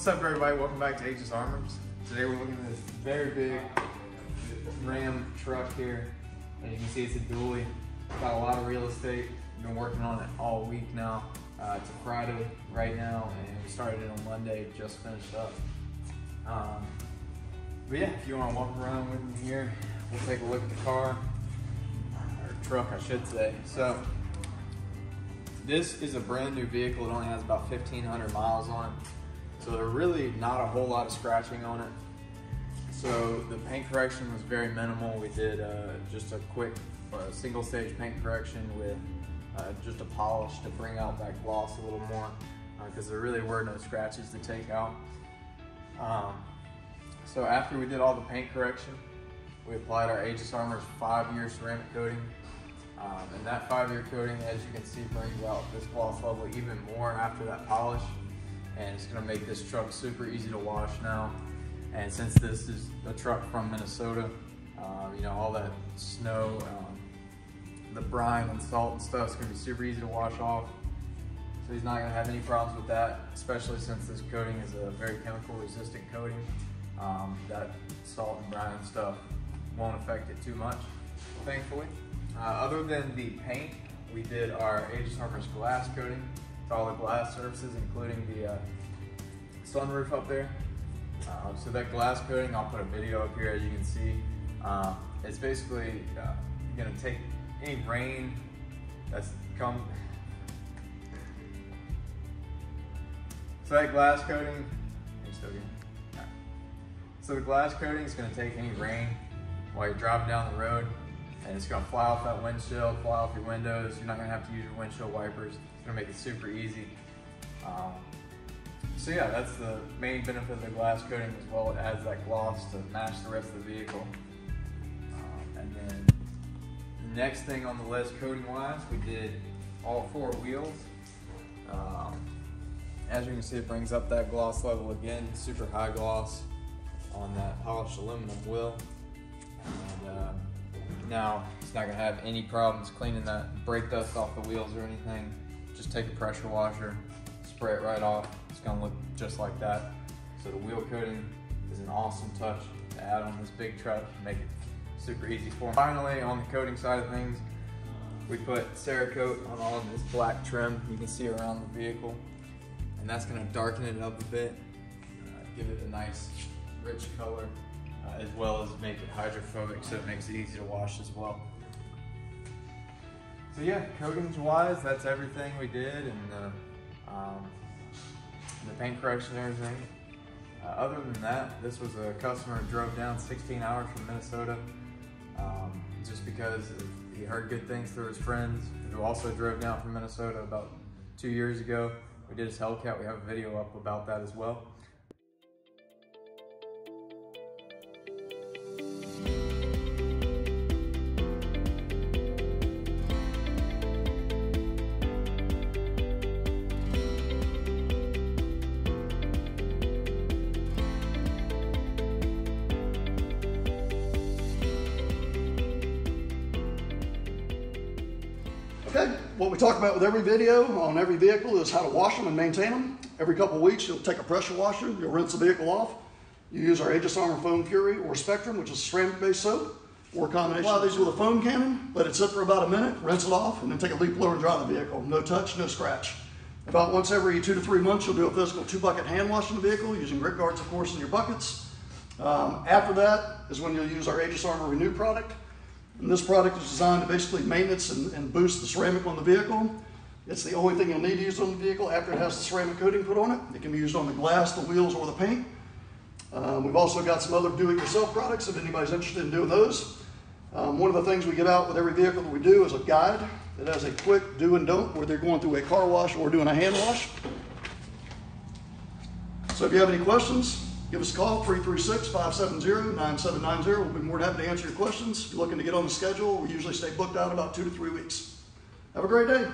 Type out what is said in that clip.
What's up everybody, welcome back to Aegis Armors. Today we're looking at this very big Ram truck here. As you can see it's a dually, got a lot of real estate. Been working on it all week now. Uh, it's a Friday right now and we started it on Monday, just finished up. Um, but yeah, if you want to walk around with me here, we'll take a look at the car, or truck I should say. So this is a brand new vehicle. It only has about 1,500 miles on it. So there's really not a whole lot of scratching on it. So the paint correction was very minimal. We did uh, just a quick uh, single stage paint correction with uh, just a polish to bring out that gloss a little more because uh, there really were no scratches to take out. Um, so after we did all the paint correction, we applied our Aegis Armors five-year ceramic coating. Um, and that five-year coating, as you can see, brings out this gloss level even more after that polish and it's gonna make this truck super easy to wash now. And since this is a truck from Minnesota, um, you know, all that snow, um, the brine and salt and stuff is gonna be super easy to wash off. So he's not gonna have any problems with that, especially since this coating is a very chemical resistant coating. Um, that salt and brine and stuff won't affect it too much, thankfully. Uh, other than the paint, we did our Aegis Armors glass coating all the glass surfaces, including the uh, sunroof up there. Uh, so that glass coating, I'll put a video up here as you can see. Uh, it's basically uh, gonna take any rain that's come. So that glass coating, So the glass coating is gonna take any rain while you're driving down the road and it's gonna fly off that windshield, fly off your windows. You're not gonna have to use your windshield wipers. It's gonna make it super easy. Um, so yeah, that's the main benefit of the glass coating as well. It adds that gloss to match the rest of the vehicle. Um, and then the next thing on the list coating wise, we did all four wheels. Um, as you can see, it brings up that gloss level again, super high gloss on that polished aluminum wheel. And, uh, now, it's not gonna have any problems cleaning that brake dust off the wheels or anything. Just take a pressure washer, spray it right off. It's gonna look just like that. So the wheel coating is an awesome touch to add on this big truck, to make it super easy for them. Finally, on the coating side of things, we put Cerakote on all of this black trim you can see around the vehicle. And that's gonna darken it up a bit, uh, give it a nice rich color uh, as well as make it hydrophobic so it makes it easy to wash as well. So yeah, coatings wise, that's everything we did and uh, um, the paint correction and everything. Uh, other than that, this was a customer who drove down 16 hours from Minnesota um, just because he heard good things through his friends who also drove down from Minnesota about two years ago. We did his Hellcat. We have a video up about that as well. Okay, what we talk about with every video on every vehicle is how to wash them and maintain them. Every couple of weeks, you'll take a pressure washer, you'll rinse the vehicle off. You use our Aegis Armor Foam Fury or Spectrum, which is ceramic-based soap, or a combination. Apply these with a foam cannon, let it sit for about a minute, rinse it off, and then take a leaf blower and dry the vehicle. No touch, no scratch. About once every two to three months, you'll do a physical two-bucket hand wash in the vehicle, using grit guards, of course, in your buckets. Um, after that is when you'll use our Aegis Armor Renew product. And this product is designed to basically maintenance and, and, boost the ceramic on the vehicle. It's the only thing you'll need to use on the vehicle after it has the ceramic coating put on it. It can be used on the glass, the wheels, or the paint. Um, we've also got some other do-it-yourself products if anybody's interested in doing those. Um, one of the things we get out with every vehicle that we do is a guide that has a quick do and don't where they're going through a car wash or doing a hand wash. So if you have any questions, Give us a call, 336-570-9790. We'll be more than happy to answer your questions. If you're looking to get on the schedule, we usually stay booked out about two to three weeks. Have a great day.